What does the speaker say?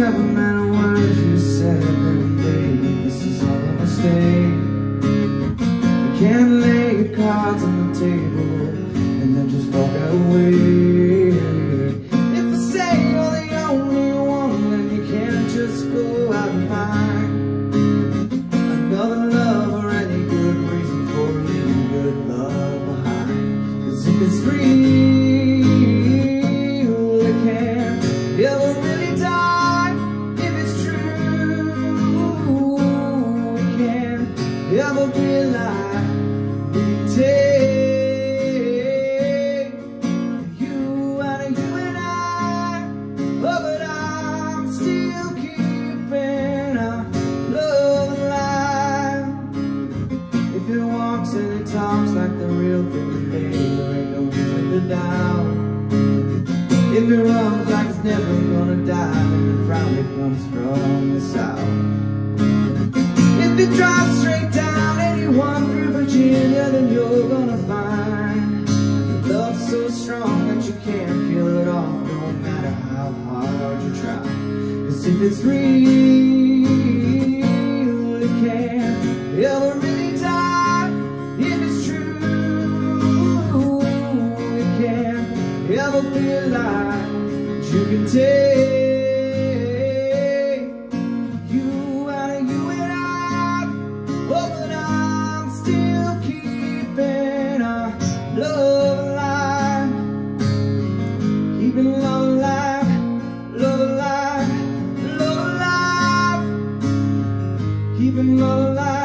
Every matter what you said, baby, this is all a mistake. You can't lay your cards on the table and then just walk away. If I say you're the only one, then you can't just go out and find another love or any good reason for leaving good love if it's real, We take you out you and I. Oh, but I'm still keeping love alive. If it walks and it talks like the real thing, there ain't no reason to doubt. If it runs like it's never gonna die, then it probably comes from the south. If it drives straight down 81 through Virginia, then you're gonna find love so strong that you can't kill it off, no matter how hard you try. Cause if it's real, it can't ever really die. If it's true, it can't ever be a lie. But you can take keeping alive.